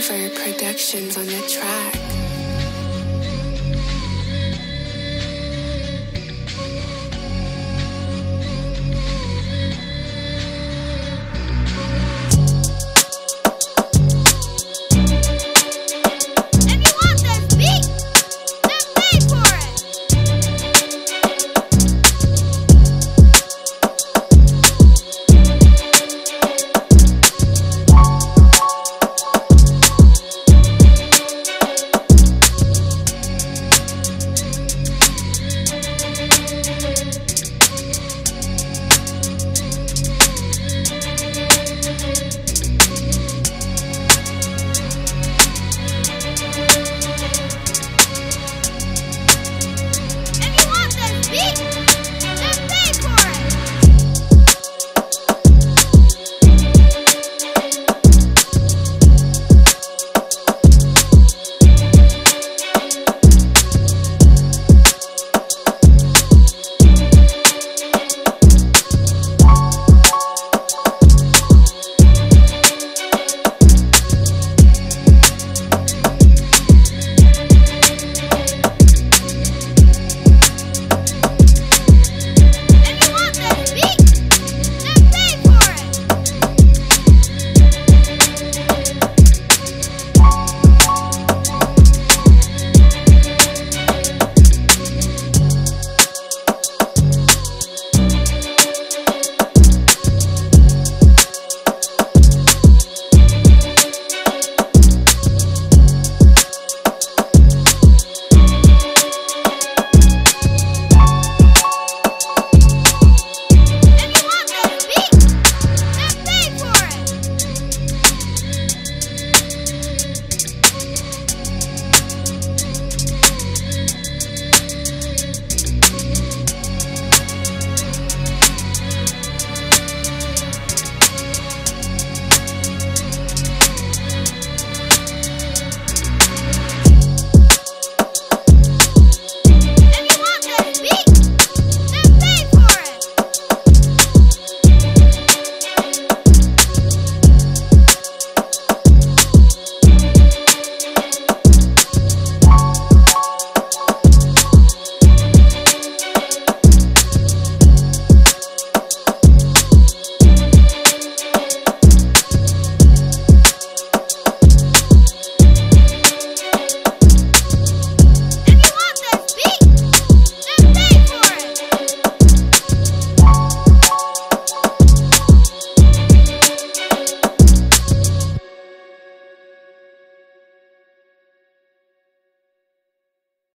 Productions on the track.